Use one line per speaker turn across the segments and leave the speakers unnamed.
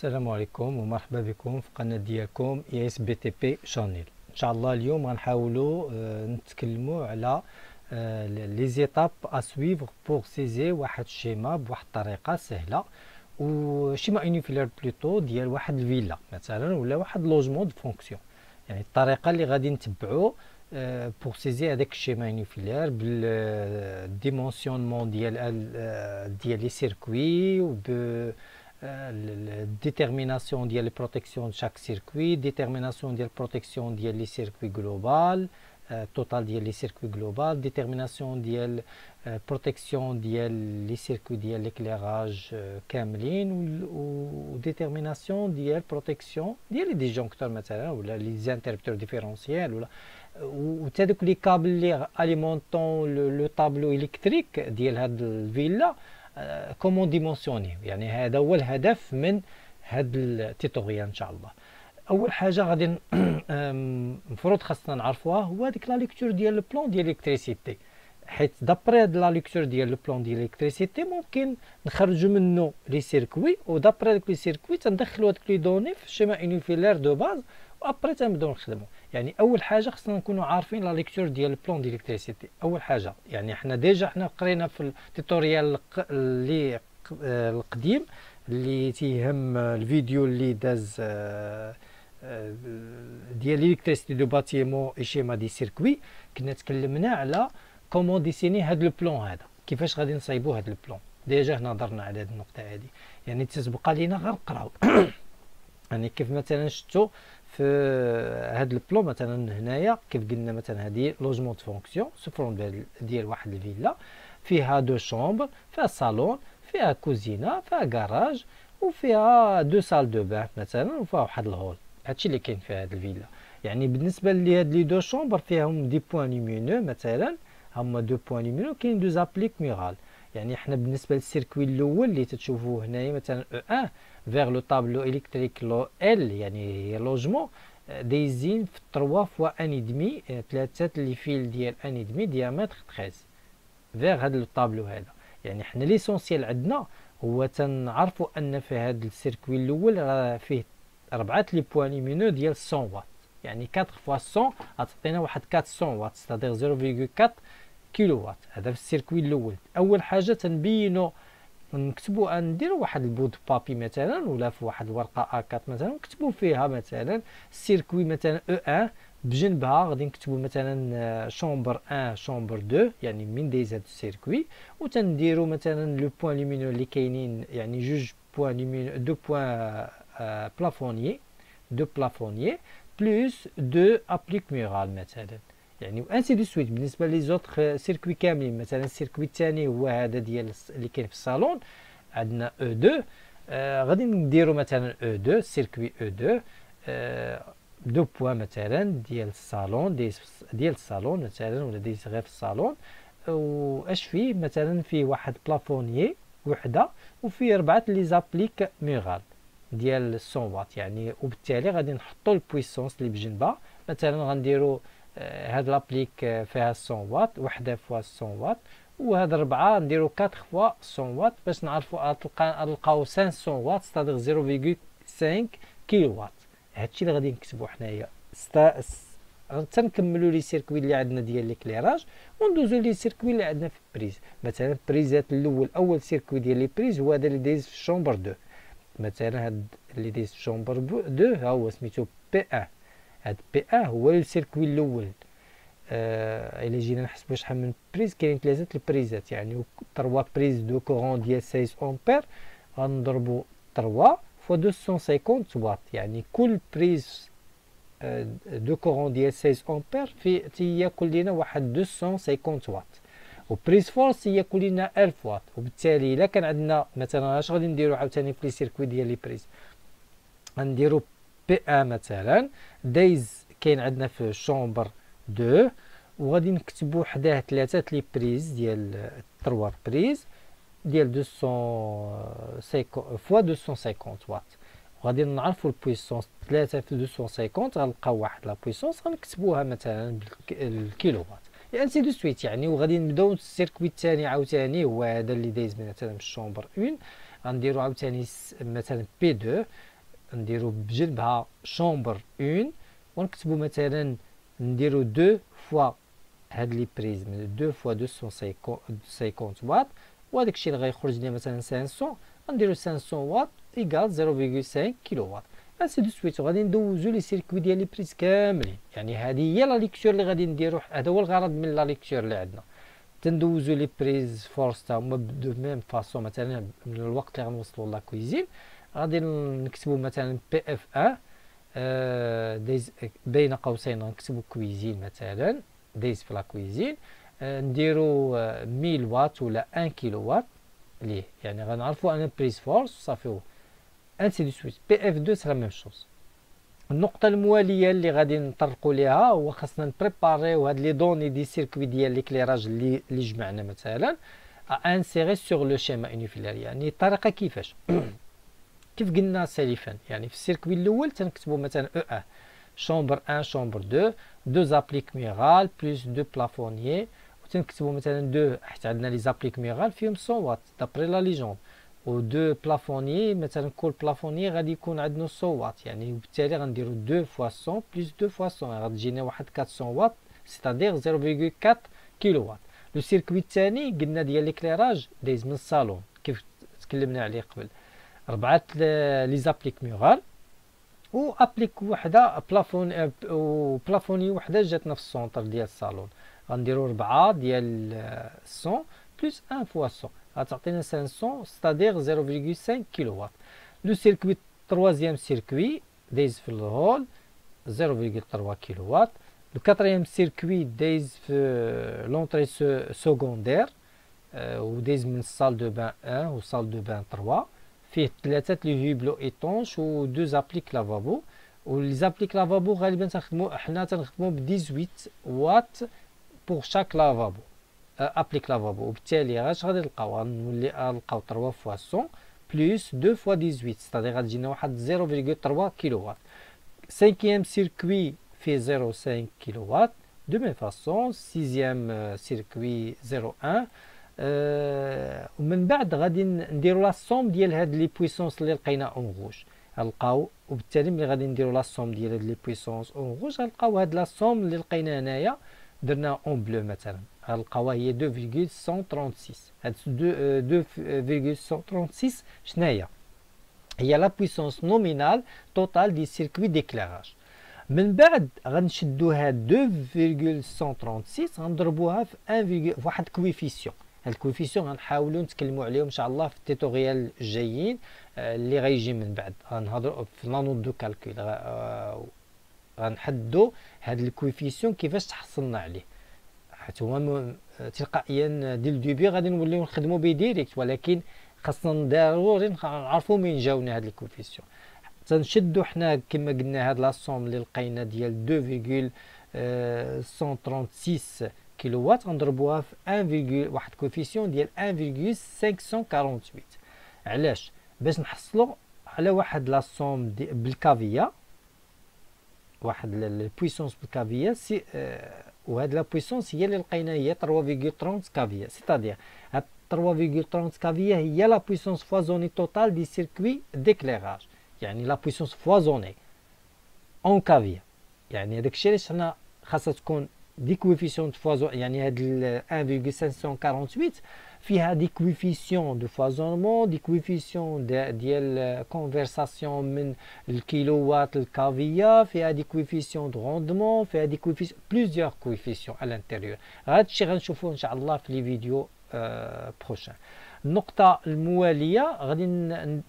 السلام عليكم ومرحبا بكم في قناة ديالكم IS BTP Channel إن شاء الله اليوم غنحاولوا آه، نتكلموا على les étapes à suivre pour saisir واحد ال schéma بواحد الطريقة سهلة. و schéma unifilaire plutôt ديال واحد الفيلا مثلا ولا واحد logement de fonction يعني الطريقة اللي غادي نتبعوا pour saisir هذاك ال schéma unifilaire بال dimensionnement ديال ديال لي سيركوي وب détermination de la protection de chaque circuit, détermination de la protection des circuits global, total des circuits global, détermination de la protection des circuits de l'éclairage كاملين ou détermination de la protection des disjoncteurs مثلا ou les interrupteurs différentiels ou وتذوك les câbles اللي alimentant le, tableau électrique ديال هاد الفيلا comment dimensionner يعني هذا هو الهدف من هذا ال tutoriel إن شاء الله. أول حاجة غادي المفروض خاصنا نعرفوها هو هذيك la lecture ديال ال plan ديال l'électricité حيت d'après هاد la lecture ديال plan ديال l'électricité ممكن نخرجوا منه les circuits و d'après داك les circuits تندخلوا هذوك les données في ال schéma unifilaire de base و après تنبداو نخدموا يعني أول حاجة خصنا نكونوا عارفين la lecture ديال ال plan d'électricité أول حاجة يعني حنا déjà حنا قرينا في ال tutoriel اللي القديم اللي تيهم الفيديو اللي داز آه، آه، ديال l'électricité de bâtiment et schéma des circuits كنا تكلمنا على comment dessiner هاد le plan هذا كيفاش غادي نصايبوا هاد ال plan déjà هنا هضرنا على هاد النقطة هادي. يعني تتبقى لينا غير نقراو يعني كيف مثلا شفتوا في هذا ال plan مثلا هنايا كيف قلنا مثلا هذه logement de fonction سو ديال واحد الفيلا فيها deux chambres فيها صالون فيها كوزينة فيها كراج وفيها deux salles de bain مثلا وفيها واحد ال hall. هادشي اللي كاين في هذه الفيلا. يعني بالنسبة لهاد les deux chambres فيهم des points lumineux مثلا هما deux points lumineux كاين deux appliques murales يعني حنا بالنسبة لل circuit الأول اللي تشوفوه هنايا مثلا E 1 vers le tableau électrique L يعني logement دايزين في 3 fois un et demi ثلاثة les fils ديال un et demi diamètre 13 vers هذا الطابلو هذا. يعني حنا l'essentiel عندنا هو تنعرفوا أن في هذا ال circuit الأول راه فيه أربعة les points lumineux ديال 100 واط يعني 4 fois 100 غتعطينا واحد 400 واط c'est-à-dire 0.4 كيلو واط هذا في ال circuit الأول. أول حاجة تنبينوا نكتبوا نديروا واحد ال bout de papier مثلا ولا في واحد الورقة A4 مثلا نكتبوا فيها مثلا ال circuit مثلا E 1 بجنبها غادي نكتبوا مثلا chambre 1 chambre 2 يعني من دايز هذا ال circuit. وتنديروا مثلا les points lumineux اللي كاينين يعني جوج points lumineux deux points plafonniers deux plafonniers plus deux appliques murales مثلا. يعني و ainsi de suite بالنسبة les autres circuits كاملين. مثلا ال circuit الثاني هو هذا ديال اللي كاين في الصالون. عندنا E 2 آه غادي نديرو مثلا E 2 circuit E 2 آه deux points مثلا ديال الصالون ديال الصالون مثلا ولا ديال غير في الصالون. وأش فيه؟ مثلا فيه واحد plafonnier وحدة وفيه اربعه les appliques murales ديال 100 واط يعني وبالتالي غادي نحطوا ال puissance اللي بجنبها. مثلا غنديرو هاد l'applique فيها 100 واط وحده fois 100 واط وهاد ربعة نديرو 4 fois 100 واط باش نعرفو نلقاو 500 واط c'est-à-dire 0.5 كيلو واط هادشي اللي غادي نكتبو حنايا. تنكملو les circuits اللي عندنا ديال l'éclairage وندوزو les circuits اللي عندنا في ال prises مثلا البريزات الأول أول circuit ديال les prises هو هذا اللي دايز في ال chambre 2 مثلا هاد اللي دايز في ال chambre 2 ها هو سميتو P 1 هاد P un هو ال circuit الأول. آه الا جينا نحسبو شحال من prise كاين ثلاثة البريزات يعني 3 prises de courant ديال 16 أمبير غنضربو 3 fois 250 واط يعني كل prise آه de courant ديال 16 أمبير في تياكل لينا واحد 250 واط و prise force ياكل لينا 1000 واط وبالتالي إلا كان عندنا مثلا اش غادي نديرو عاوتاني في les circuits ديال les prises غنديرو P un مثلا. دايز كاين عندنا في chambre deux وغادي نكتبو حداه ثلاثة les prises ديال trois prises ديال 250 fois 250 واط وغادي نعرفو ال puissance 3 في 250 غنلقاو واحد la puissance غنكتبوها مثلا بالكيلو واط يعني ainsi de suite يعني وغادي نبداو ال circuit الثاني عاوتاني هو هذا اللي دايز مثلا من ال chambre 1 غنديرو عاوتاني مثلا P 2 نديرو بجنبها chambre un ونكتبو مثلا نديرو deux fois هاد les prises deux fois 250 واط وهداك الشيء اللي غيخرج لي مثلا 500 غنديرو 500 واط égale 0.5 كيلو واط ainsi de suite غادي ندوزو les circuits ديال les prises كاملين. يعني هذه هي la lecture اللي غادي نديرو هذا هو الغرض من la lecture اللي عندنا. تندوزو les prises force تا هما de même façon مثلا من الوقت اللي غنوصلو la cuisine غادي نكتبو مثلا PF 1 آه دايز بين قوسين غنكتبو cuisine مثلا دايز في la cuisine آه نديرو 1000 واط ولا 1 كيلو واط ليه. يعني غنعرفو أنا prise force صافي ainsi de suite PF 2 c'est la même chose النقطة الموالية اللي غادي نطرقوا ليها هو خاصنا نبريباريو هاد les données des circuits ديال l'éclairage اللي اللي جمعنا مثلا. insérer sur le schéma unifilaire يعني الطريقة كيفاش؟ كيف قلنا سالفا يعني في ال circuit الأول تنكتبوا مثلا أو en chambre 1 chambre 2 deux appliques murales plus deux plafonniers وتنكتبوا مثلا دو حيت عندنا les appliques murales فيهم 100 واط d'après la légende. و deux plafonniers مثلا كل plafonnier غادي يكون عندنا 100 واط يعني وبالتالي غنديرو 2 fois 100 plus 2 fois 100 غتجينا واحد 400 واط c'est-à-dire 0.4 كيلو واط le circuit الثاني قلنا ديال l'éclairage دايز من الصالون كيف تكلمنا عليه قبل. ربعة les appliques murales و applique وحدة plafond plafonnier وحدة جاتنا في ال centre ديال الصالون. غنديرو ربعة ديال 100 plus 1 fois 100 غتعطينا 500 c'est-à-dire 0.5 كيلو واط le circuit troisième circuit دايز في ال hall 0.3 كيلو واط le quatrième circuit دايز في l'entrée secondaire ودايز من ال salle de bain 1 و salle de bain 3 فيه ثلاثة les hublots étanches و deux appliques lavabo. و les appliques lavabo غالبا تنخدمو حنا تنخدمو ب 18 واط pour chaque lavabo applique lavabo. وبالتالي اش غادي نلقاو؟ غنولي نلقاو 3 fois 100 plus 2 fois 18 c'est-à-dire غتجينا واحد 0.3 كيلو وات cinquième circuit فيه 0.5 كيلو وات de même façon sixième circuit 0.1 أه ومن بعد غادي نديرو la somme ديال هاد les puissances اللي لقينا en rouge غنلقاو وبالتالي ملي غادي نديرو la somme ديال هاد les puissances en rouge غنلقاو هاد la somme اللي لقينا هنايا درنا en bleu مثلا. غنلقاوها هي 2.136 هاد 2.136 شنو هي هي la puissance nominale totale des circuits d'éclairage من بعد غنشدوها 2.136 غنضربوها في 1, واحد coefficient هاد ال coefficient غنحاولوا نتكلموا عليهم إن شاء الله في ال tutoriels الجايين اللي غيجي من بعد. غنهضروا في la note de calcul. غنحدوا هاد ال coefficient كيفاش تحصلنا عليه. حيت هو تلقائيا ديال ال début غادي نوليو نخدمو به direct ولكن خاصنا ضروري نعرفو منين جاونا هاد ال coefficient تنشدو حنا كما قلنا هاد la somme اللي لقينا ديال 2.136 كيلو وات غنضربوها في 1, واحد coefficient ديال 1.548 علاش باش نحصلو على واحد la somme بال KVA واحد ال puissance بال KVA c'est آه وهاد la puissance هي اللي لقينا هي 3.30 KVA c'est-à-dire هاد 3.30 KVA هي la puissance foisonnée totale des circuits d'éclairage يعني la puissance foisonnée en KVA يعني هذاك الشيء علاش حنا خاصها تكون des coefficients foison يعني هاد 1.548 فيها des coefficients de foisonnement des coefficients ديال conversion من الكيلووات ال KVA فيها des coefficients de rendement فيها des coefficients plusieurs coefficients à l'intérieur هذا الشيء غنشوفوه ان شاء الله في les vidéos prochaines النقطة الموالية غادي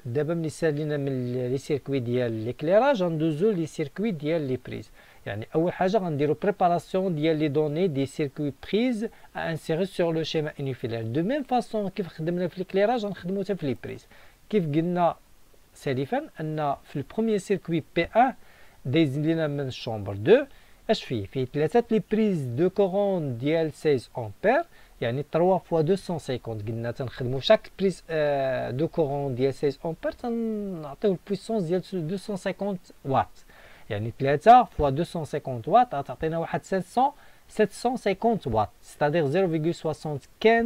دابا ملي سالينا من les circuits ديال l'éclairage غندوزو les circuits ديال les prises يعني أول حاجة غنديرو préparation ديال les données des circuits prises insérer sur le schéma unifilaire de même façon كيف خدمنا في l'éclairage غنخدمو حتى في les prises كيف قلنا سالفا أن في ال premier circuit P 1 دايز لينا من ال chambre 2 اش فيه؟ فيه ثلاثة les prises de courant ديال 16 امبير يعني 3 fois 250 قلنا تنخدمو chaque prise de courant ديال 16 امبير تنعطيو ال puissance ديال 250 واط يعني 3 fois 250 واط غتعطينا واحد 700 750 واط c'est-à-dire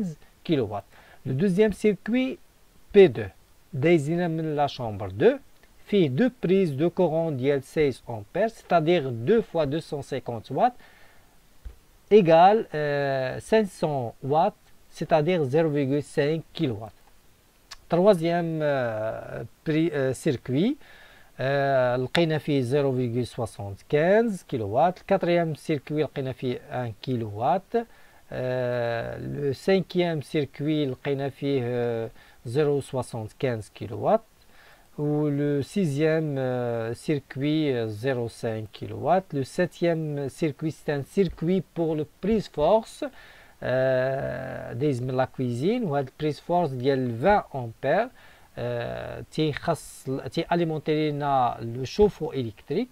0.75 كيلو واط le deuxième circuit P 2 دايز لينا من la chambre 2 فيه deux prises de courant ديال 16 امبير c'est-à-dire 2 fois 250 واط égal 500 واط c'est-à-dire 0,5 كيلو واط troisième pri سيركوي لقينا فيه 0,75 كيلو واط الكاتريام سيركوي لقينا فيه 1 كيلو واط لو سانكيام سيركوي لقينا فيه 0,75 كيلو واط ou le sixième euh, circuit 0,5 euh, kW. Le septième circuit, c'est un circuit pour le prise force euh, des la cuisine ou la prise force de 20 ampères تيخص تي اليمونتي لينا لو شوفو الكتريك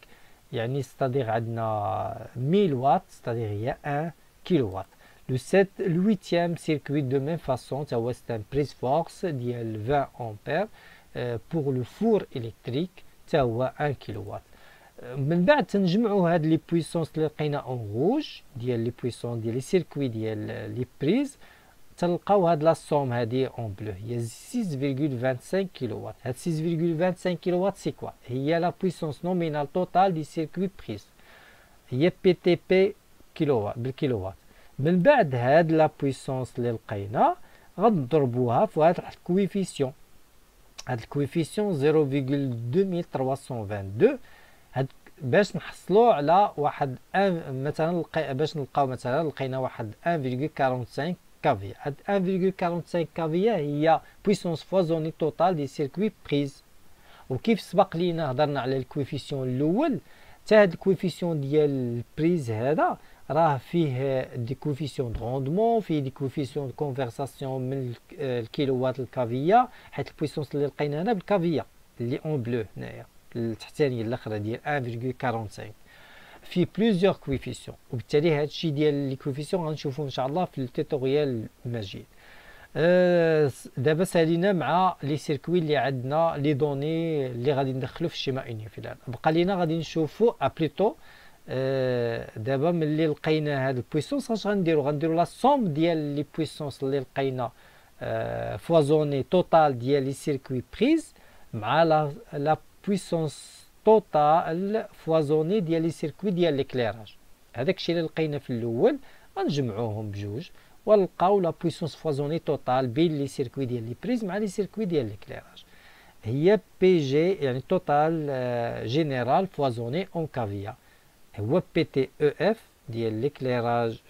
يعني ستادير عندنا 1000 واط ستادير هي 1 كيلو واط le 7 le 8 circuit de même façon تا هو c'est une prise force ديال 20 امبير pour le four électrique تا هو 1 كيلو واط من بعد تنجمعوا هاد les puissances اللي لقينا en rouge ديال les puissances ديال les circuits ديال les prises تلقاو هاد la somme هادي en bleu. هي 6.25 كيلو وات هاد 6.25 كيلو وات c'est quoi هي la puissance nominale totale des circuits prises هي P T P كيلو وات بالكيلو وات من بعد هاد la puissance اللي لقينا غنضربوها في هاد ال coefficient. هاد ال coefficient 0.2322 هاد باش نحصلوا على واحد مثلا باش نلقاو مثلا لقينا واحد 1.45 KVA هاد 1.45 KVA هي puissance foisonnée totale des circuits prises وكيف سبق لينا هضرنا على ال coefficient الأول حتى هاد ال coefficient ديال ال prises هذا راه فيه des coefficients de rendement فيه des coefficients de conversion من الكيلووات ال kVA حيت ال puissance اللي لقينا هنا بال kVA اللي en bleu هنايا التحتانيه الاخرى ديال 1.45 في plusieurs coefficients وبالتالي هذا الشيء ديال les coefficients غنشوفوه إن شاء الله في ال tutoriel المجيد. أه دابا سالينا مع les circuits اللي عندنا les données اللي غادي ندخلو في ال schéma unifilaire بقى لينا غادي نشوفو après tout آه، دابا ملي لقينا هاد ال puissance اش غنديرو؟ غنديرو la somme ديال les puissances اللي لقينا آه، foisonnée totale ديال les circuits prises مع la la puissance totale foisonnée ديال les circuits ديال l'éclairage هذاك الشيء اللي لقينا في الأول غنجمعوهم بجوج ونلقاو la puissance foisonnée totale بين les circuits ديال les prises مع les circuits ديال l'éclairage هي PG يعني totale générale foisonnée en kVA هو PTOF ديال l'éclairage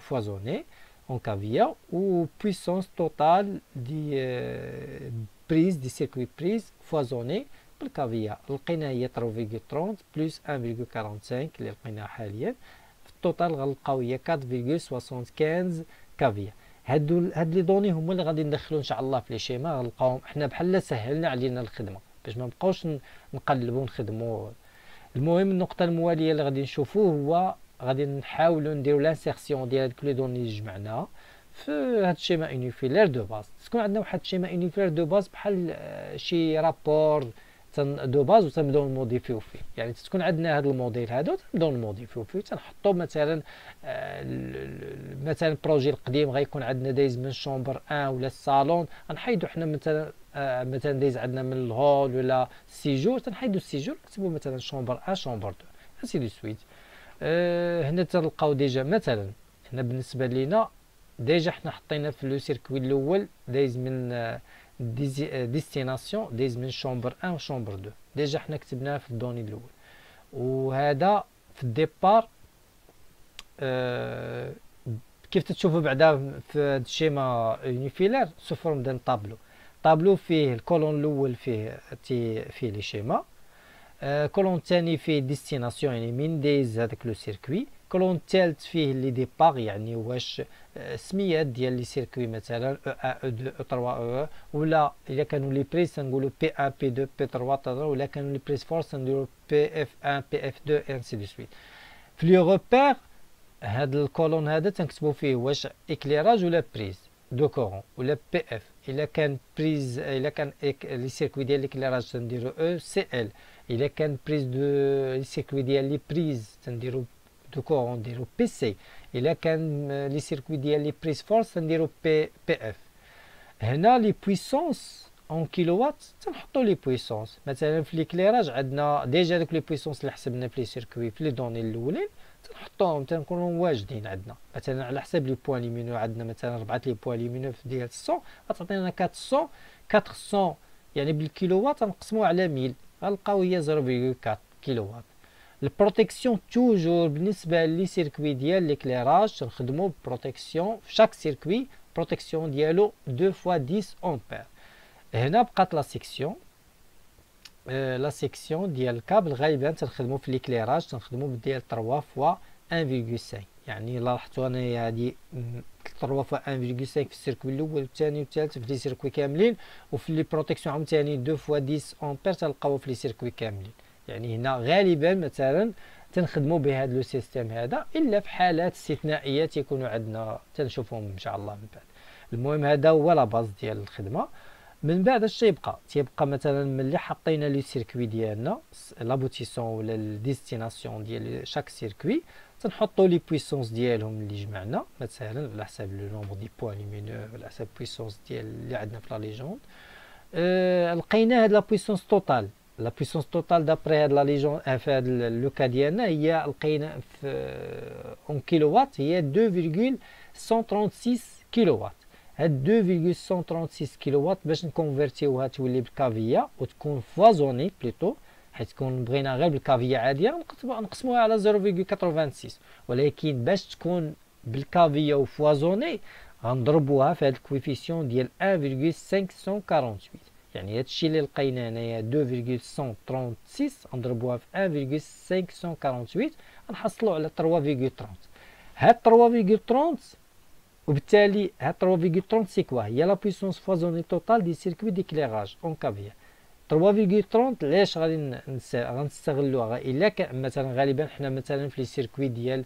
foisonnée en kVA و puissance totale des prises des circuits prises foisonnée بال kVA لقينا هي 3.30 plus 1.45 اللي لقيناها حاليا. في ال total غنلقاو هي 4.75 kVA هادو هاد les données هما اللي غادي ندخلو إن شاء الله في les schémas غنلقاوهم. حنا بحال سهلنا علينا الخدمة باش ما نبقاوش نقلبو نخدمو. المهم النقطة الموالية اللي غادي نشوفوه هو غادي نحاولوا نديرو l'insertion ديال هاد les données اللي جمعناها في هاد ال schéma unifilaire de base تكون عندنا واحد ال schéma unifilaire de base بحال شي rapport de base وتنبداو نموديفيو فيه يعني تكون عندنا هذا الموديل هذا وتنبداو نموديفيو فيه تنحطو مثلا آه مثلا ال projet القديم غيكون عندنا دايز من chambre 1 ولا الصالون غنحيدو حنا مثلا آه مثلا دايز عندنا من ال hall ولا ال séjour تنحيدو ال séjour نكتبو مثلا chambre 1 chambre 2 ainsi de suite هنا تلقاو déjà مثلا هنا بالنسبة لينا déjà حنا حطينا في le circuit الأول دايز من آه destination دايز من chambre 1 و chambre 2 déjà حنا كتبناها في ال données الأول وهذا في ال départ كيف تشوفوا بعدا في ال schéma unifilaire sous forme d'un tableau tableau فيه ال colonne الأول فيه تي فيه les schémas colonne الثاني فيه destination يعني من دايز هذاك le circuit colonne الثالث فيه les départs يعني واش سميات ديال les circuits مثلا O1 O2 O3 أو ولا الا كانوا les prises تنقولوا P 1 P 2 P 3 ولا كانوا les prises force تنديروا PF 1 PF 2 ainsi de suite في les repères هاد ال colonne هذا تنكتبوا فيه واش éclairage ولا prise de courant ولا PF الا كان prise الا كان les circuits ديال l'éclairage تنديروا أو CL الا كان prise de les circuits ديال les prises تنديروا de courant نديرو PC الا كان les circuits ديال les prises force نديرو P PF هنا les puissances en kilowatts تنحطوا les puissances مثلا في l'éclairage عندنا déjà دوك les puissances اللي حسبنا في les circuits في les données الاولين تنحطوهم تنكونوا واجدين عندنا مثلا على حساب les points lumineux عندنا مثلا ربعه les points lumineux ديال 100 غتعطينا 400 400 يعني بالكيلووات تنقسموها على 1000 غنلقاو هي 0.4 كيلووات ال protection toujours بالنسبة les circuits ديال l'éclairage تنخدموا protection في chaque circuit protection ديالو 2 fois 10 أمبير. هنا بقات la section. أه la section ديال الكابل غالبا تنخدمو في l'éclairage تنخدمو ديال 3 fois 1.5 يعني لاحظتوا أنايا هادي 3 fois 1.5 في ال circuit الأول والثاني والثالث في les circuits كاملين وفي les protections عاوتاني 2 fois 10 أمبير تلقاو في les circuits كاملين. يعني هنا غالبا مثلا تنخدموا بهذا le système هذا إلا في حالات استثنائيه تيكونوا عندنا تنشوفهم إن شاء الله من بعد. المهم هذا هو la base ديال الخدمة. من بعد اش تيبقى؟ تيبقى مثلا ملي حطينا les circuits ديالنا l'aboutissant ولا ال destination ديال chaque circuit تنحطوا les puissances ديالهم اللي جمعنا مثلا على حساب le nombre des points lumineux على حساب puissance ديال اللي عندنا في la légende أه لقينا هاد la puissance totale la puissance totale d'après هاد la légende في هاد le cas ديالنا هي لقينا في en kilowatts هي 2.136 كيلو وات هاد 2.136 كيلو وات باش نكونفرتيوها تولي بال kVA وتكون foisonnée plutôt حيت كون بغينا غير بال kVA عادية نقسموها على 0.86 ولكن باش تكون بال kVA و foisonnée غنضربوها في هاد ال coefficient ديال 1.548 يعني هذا الشيء اللي لقينا هنايا 2.136 نضربوها في 1.548 غنحصلوا على 3.30 هاد 3.30 وبالتالي هاد 3.30 c'est quoi؟ هي la puissance foisonnée totale des circuits d'éclairage en kVA 3.30 علاش غادي غنستغلوها إلا مثلا غالبا حنا مثلا في les circuits ديال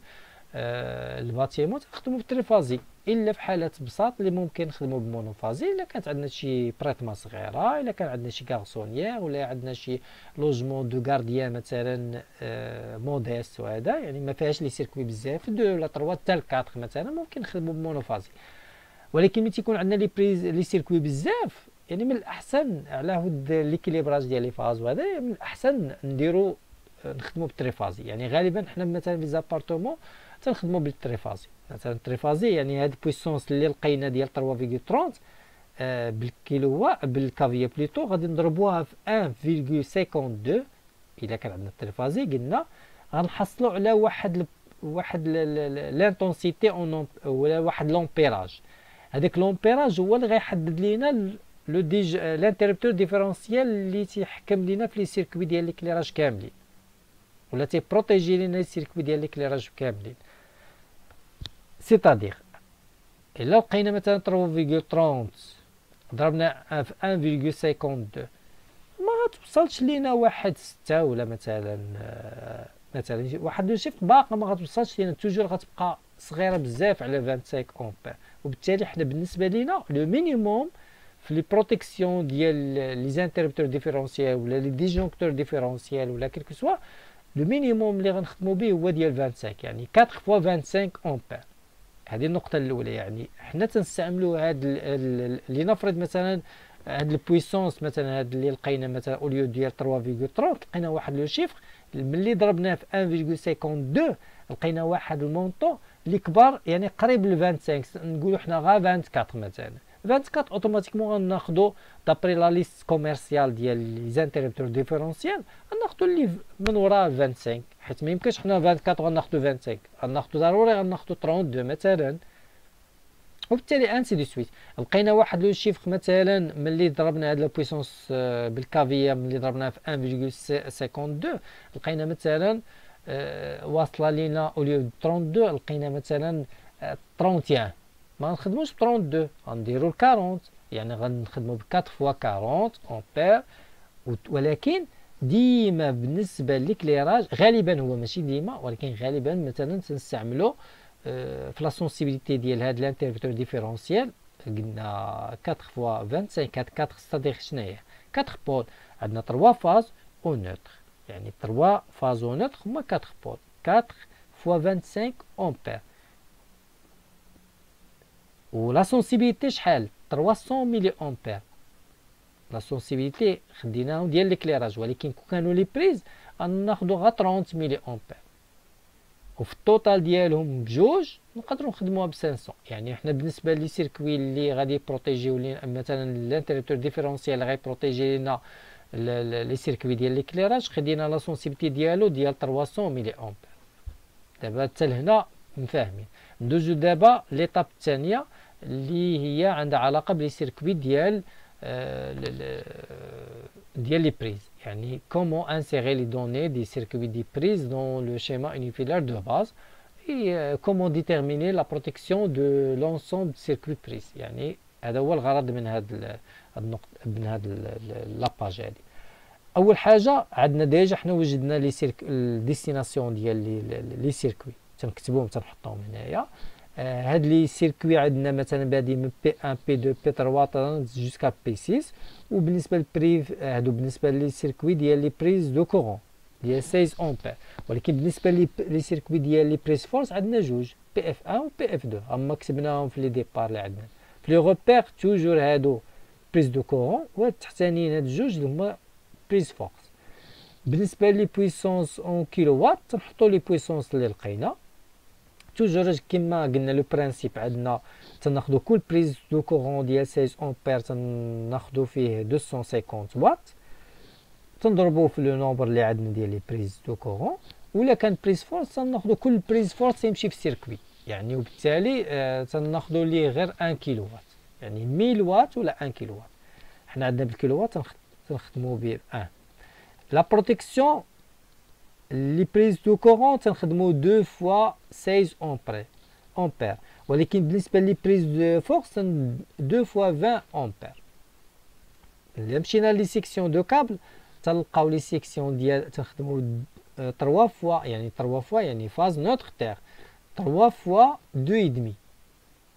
آه ال bâtiment تخدموا بال triphasé إلا في حالات بساط اللي ممكن نخدموا بال monophasé إلا كانت عندنا شي بارتما صغيرة إلا كان عندنا شي garçonnière ولا عندنا شي logement de gardien مثلا آه modeste وهذا. يعني ما فيهاش les circuits بزاف. deux ولا trois حتى 4 مثلا ممكن نخدموا بال monophasé. ولكن ملي تيكون عندنا les prises les circuits بزاف يعني من الأحسن على ود l'équilibrage ديال les phases وهذا من الأحسن نديرو نخدموا بال triphasé. يعني غالبا حنا مثلا في les appartements تنخدموا بال triphasé. مثلا ال triphasé يعني هاد ال puissance اللي لقينا ديال 3.30 آه بال kilo بال kVA بليتو غادي نضربوها في 1.52 إلا كان عندنا ال triphasé قلنا غنحصلوا على واحد واحد l'intensité ولا واحد l'ampérage هذاك l'ampérage هو اللي غيحدد لينا le disj l'interrupteur différentiel اللي تيحكم لينا في les circuits ديال l'éclairage كاملين ولا تي protéger لينا les circuits ديال l'éclairage كاملين c'est-à-dire الا لقينا مثلا 3.30 ضربنا في 1.52 ما غتوصلش لينا واحد ستة ولا مثلا مثلا واحد le chiffre باقا ما غتوصلش لينا toujours غتبقى صغيره بزاف على 25 امبير وبالتالي حنا بالنسبة لينا le minimum في les protections ديال les interrupteurs différentiels ولا les disjoncteurs différentiels ولا quel que soit le minimum اللي غنخدمو به هو ديال 25 يعني 4 fois 25 امبير هذه النقطة الأولى يعني حنا تنستعملوا هاد اللي نفرض مثلا هاد ال puissance مثلا هاد اللي لقينا مثلا au lieu ديال 3.30 لقينا واحد le chiffre ملي ضربناه في 1.52 لقينا واحد ال montant اللي كبر يعني قريب ل 25 نقولوا حنا غا 24 مثلا 24 automatiquement غناخذوا d'après la liste commerciale ديال les interrupteurs différentiels غناخذوا اللي من وراء 25 حيت ما يمكنش حنا 24 غناخذوا 25 غناخذوا ضروري غناخذوا 32 مثلا وبالتالي ainsi de suite لقينا واحد le chiffre مثلا ملي ضربنا هاد ال puissance بال kVA ملي ضربناها في 1.52 لقينا مثلا واصله لينا au lieu 32 لقينا مثلا 31 ما نخدموش ب 32 غنديرو 40 يعني غنخدمو ب 4 fois 40 امبير. ولكن ديما بالنسبة ل l'éclairage غالبا هو ماشي ديما ولكن غالبا مثلا تنستعملو آه، في la sensibilité ديال هاد ال interrupteur différentiel. قلنا 4 fois 25 4 4 c'est-à-dire شناهي 4 pôles عندنا 3 phases و neutre يعني 3 phases و neutre هما 4 pôles 4 fois 25 امبير. و la sensibilité شحال 300 ملي امبير la sensibilité خديناهم ديال l'éclairage ولكن كون كانوا les prises غناخدو غا 30 ملي امبير وفي ال total ديالهم بجوج نقدروا نخدموها ب 500 يعني حنا بالنسبة les circuits اللي غادي protéger لينا مثلا ال interrupteur différentiel غادي protéger لنا les circuits ديال l'éclairage خدينا la sensibilité ديالو ديال 300 ملي امبير دابا حتى لهنا مفاهمين ندوزو دابا l'étape الثانية اللي هي عندها علاقة ب les circuits ديال ديال les prises. يعني insérer les données des circuits de prise dans le schéma unifilaire de base et euh, comment déterminer la protection de l'ensemble de prise يعني هذا هو الغرض من هذا النقطة من هذا la page هذه أول حاجة عندنا déjà حنا وجدنا les circuits ال destination ديال les circuits تنكتبوهم تنحطوهم هنايا. آه هاد les circuits عندنا مثلا بادي من P 1 P 2 P 3 jusqu'à P 6 وبالنسبة لل prises هادو بالنسبة les circuits ديال les prises de courant ديال 16 امبير ولكن بالنسبة les circuits ديال les prises force عندنا جوج PF 1 و PF 2 أما كتبناهم في les départs اللي عندنا. في les repères toujours هادو prises de courant والتحتانيين هاد الجوج هما prises force بالنسبة les puissances en kilowatt تنحطو les puissances اللي لقينا. toujours كيما قلنا le principe عندنا تناخدو كل prise de courant ديال 16 امبير تناخدو فيه 250 واط تنضربوه في le nombre اللي عندنا ديال les prises de courant ولا كان prise force تناخدو كل prise force تيمشي في ال circuit يعني وبالتالي آه تناخدو ليه غير 1 كيلو واط يعني 1000 واط ولا 1 كيلو واط حنا عندنا بالكيلو واط تنخدمو ب 1 la protection les prises de courant تنخدمو deux fois 16 امبير امبير ولكن بالنسبة les prises de force deux fois 20 امبير الا مشينا les sections de câble تلقاو les sections ديال تنخدمو 3 fois يعني 3 fois يعني phase neutre terre 3 fois 2 demi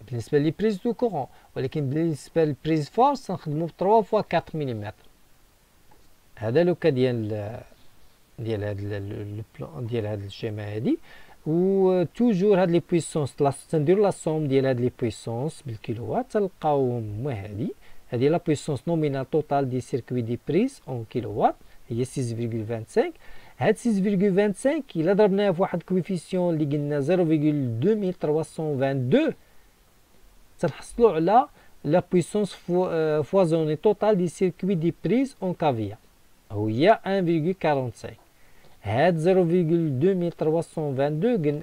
بالنسبة les prises de courant ولكن بالنسبة لل prises force تنخدمو 3 fois 4 ملم هذا le cas ديال ديال هاد ال plan ديال هاد ال schéma هادي. و toujours هاد les puissances تنديرو la somme ديال هاد les puissances بالكيلووات تلقاوهم هما هادي. هادي la puissance nominale totale des circuits des prises en kilowatt هي 6.25 هاد 6.25 إلا ضربناها في واحد coefficient اللي قلنا 0.2322 تنحصلو على la puissance foisonnée totale des circuits des prises en kVA هي 1.45 هاد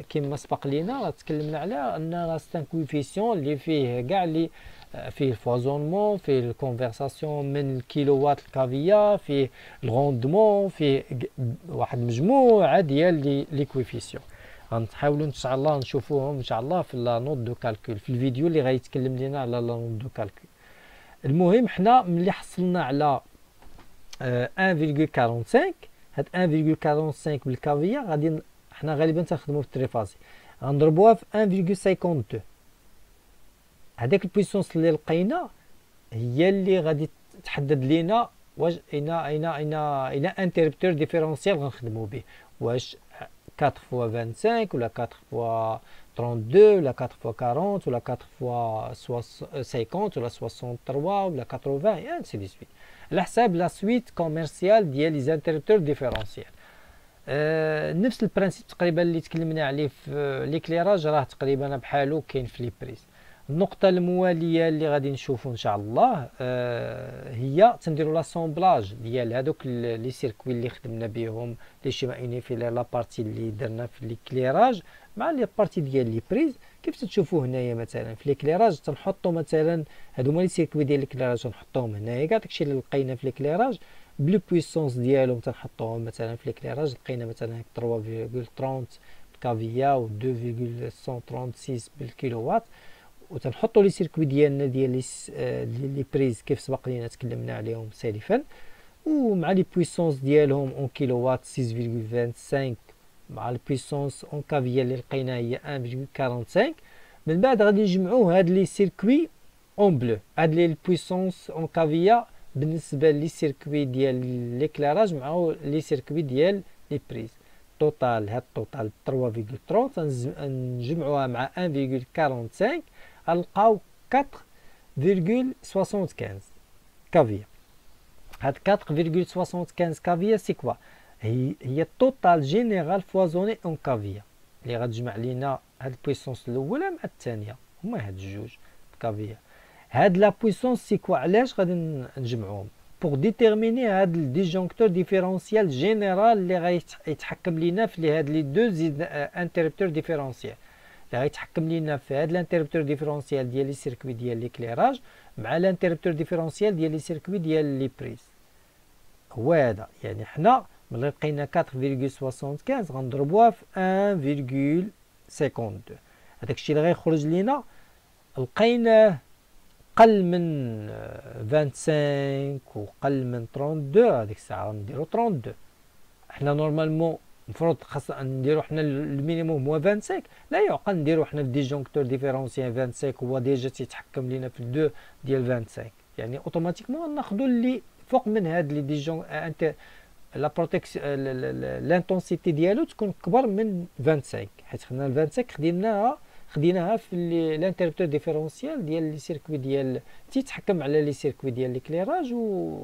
0.2322 كما سبق لينا تكلمنا عليها أن ça un coefficient اللي فيه كاع اللي فيه ال foisonnement فيه la conversion من الكيلووات ل kVA فيه le rendement فيه واحد المجموعه ديال les coefficients. غنحاولوا إن شاء الله نشوفوهم إن شاء الله في la note de calcul في الفيديو اللي غيتكلم لنا على la note de calcul. المهم حنا ملي حصلنا على 1.45 هاد 1.45 بال kVA غادي حنا غالبا تنخدمو في ال triphasé غنضربوها في 1.52 هذاك ال puissance اللي لقينا هي اللي غادي تحدد لينا واش un un un un interrupteur différentiel غنخدمو به. واش 4 fois 25 ولا 4 fois 32 ولا 4 fois 40 ولا 4 fois 50 ولا 63 ولا 80 يعني c'est de suite على حساب la suite commerciale ديال les interrupteurs différentiels أه نفس ال principe تقريبا اللي تكلمنا عليه في l'éclairage راه تقريبا بحالو كاين في les prises النقطة الموالية اللي غادي نشوفو إن شاء الله أه هي تنديرو l'assemblage ديال هادوك les circuits اللي خدمنا بهم les schémas في la partie اللي درنا في l'éclairage مع les parties ديال les prises. كيف تشوفوا هنايا مثلا في l'éclairage؟ تنحطوا مثلا هادو les circuits ديال l'éclairage تنحطوهم هنايا. كاع داكشي اللي لقينا في l'éclairage plus puissance ديالهم تنحطوهم مثلا في l'éclairage. لقينا مثلا 3.30 kVA و 2.136 بالكيلو وات وتنحطوا les circuits ديالنا ديال les les prises كيف سبق لينا تكلمنا عليهم سالفا. ومع les puissances ديالهم en kilowatt 6.25 مع ال puissance en kVA اللي لقينا هي 1.45 من بعد غادي نجمعو هاد les circuits en plus. هاد لي ال puissance en kVA بالنسبة les circuits ديال l'éclairage مع les circuits ديال les prises. total هاد total 3.30 نجمعوها مع 1.45 غنلقاو 4.75 kVA هاد 4,75 kVA c'est quoi هي هي ال total général foisonné en kVA اللي غتجمع لينا هاد ال puissance الأولى مع الثانية. هما هاد الجوج kVA هاد la puissance c'est quoi علاش غادي نجمعوهم pour déterminer هاد ال disjoncteur différentiel général اللي غيتحكم لينا في هاد les deux interrupteurs différentiels اللي غيتحكم لينا في هاد ال interrupteur différentiel ديال les circuits ديال l'éclairage مع ال interrupteur différentiel ديال les circuits ديال les prises هو هذا. يعني حنا ملي لقينا 4.75 غنضربوها في 1.52 هذاك الشيء اللي غيخرج لينا لقيناه قل من 25 وقل من 32 هذيك الساعة غنديرو 32 حنا normalement المفروض خاص نديرو حنا le minimum هو 25 لا يعقل نديرو حنا ال disjoncteur différentiel 25 هو déjà تيتحكم لينا في les deux ديال 25 يعني automatiquement ناخذوا اللي فوق من هاد les disjonc انت la protec l'intensité ديالو تكون كبر من 25 حيت خدنا 25 خديناها خديناها في ال interrupteur différentiel ديال les circuits ديال تيتحكم على les circuits ديال l'éclairage و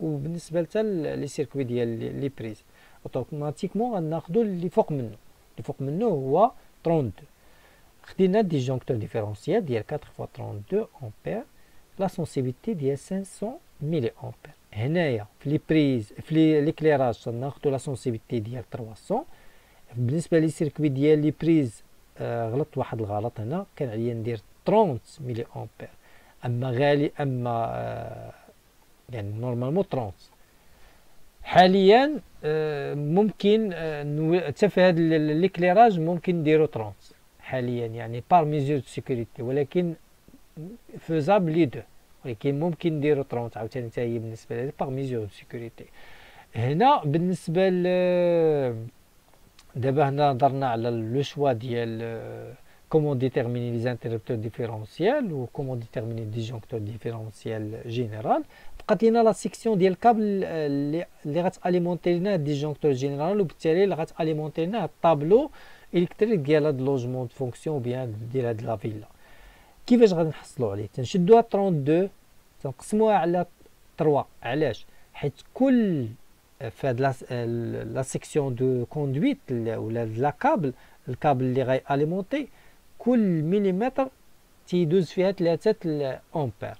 وبالنسبه حتى les circuits ديال les prises automatiquement غناخدو اللي فوق منه. اللي فوق منه هو 32 خدينا disjoncteur différentiel ديال 4 fois 32 ampères la sensibilité ديال 500 ملي امبير هنايا في les prises في l'éclairage ناخدو la sensibilité ديال 300 بالنسبة les circuits ديال les prises آه غلطت واحد الغلط هنا كان عليا ندير 30 ملي امبير أما غالي أما آه يعني normalement 30 حاليا آه ممكن آه حتى في هذا l'éclairage ممكن نديرو 30 حاليا يعني par mesure sécurité ولكن faisables les deux ولكن ممكن نديرو 30 عاوتاني حتى هي بالنسبة لي par mesure de sécurité هنا بالنسبة ل دابا هنا هضرنا على le choix ديال comment déterminer les interrupteurs différentiels و comment déterminer disjoncteur différentiel général بقات لينا la section ديال الكابل اللي غت alimenter لنا disjoncteur général وبالتالي اللي غت alimenter لنا الطابلو électrique ديال هاد logement fonctionne bien ديال هاد la villa كيفاش غادي نحصلوا عليه؟ تنشدوها 32 تنقسموها على 3 علاش؟ حيت كل في هاد la section de conduite و la la câble ال câble اللي غاي alimenter كل millimètre تيدوز فيها 3 ampères.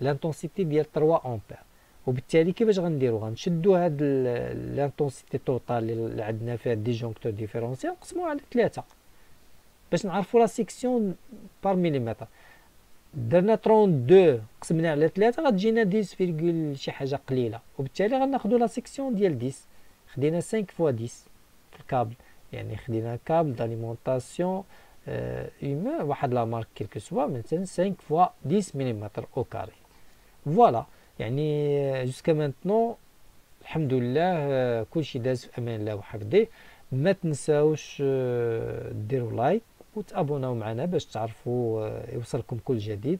l'intensité ديال 3 ampères. وبالتالي كيفاش غنديرو؟ غنشدو هاد l'intensité totale اللي عندنا فيها disjoncteur différentiel نقسموها على 3 باش نعرفوا la section par millimètre درنا 32 قسمنا على 3 غتجينا 10 virgule شي حاجة قليلة وبالتالي غناخذوا la section ديال 10 خدينا 5 fois 10 في الكابل يعني خدينا câble d'alimentation amont واحد la marque quelque soit مثلا 5 fois 10 ملم au carré voilà يعني jusqu'à maintenant الحمد لله كلشي داز في أمان الله وحفظه. ما تنساوش ديروا like وت abonnaو معنا باش تعرفوا يوصلكم كل جديد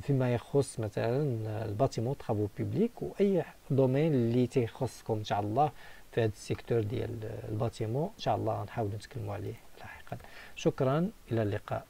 فيما يخص مثلا ال bâtiment travaux publics و les domaines اللي تيخصكم إن شاء الله في هذا ال secteur ديال ال bâtiment. إن شاء الله نحاول نتكلموا عليه لاحقا. شكرا إلى اللقاء.